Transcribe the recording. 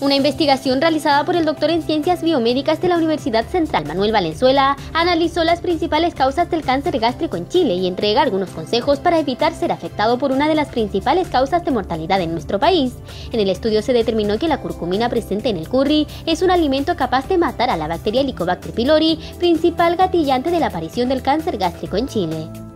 Una investigación realizada por el doctor en Ciencias Biomédicas de la Universidad Central Manuel Valenzuela analizó las principales causas del cáncer gástrico en Chile y entrega algunos consejos para evitar ser afectado por una de las principales causas de mortalidad en nuestro país. En el estudio se determinó que la curcumina presente en el curry es un alimento capaz de matar a la bacteria Helicobacter pylori, principal gatillante de la aparición del cáncer gástrico en Chile.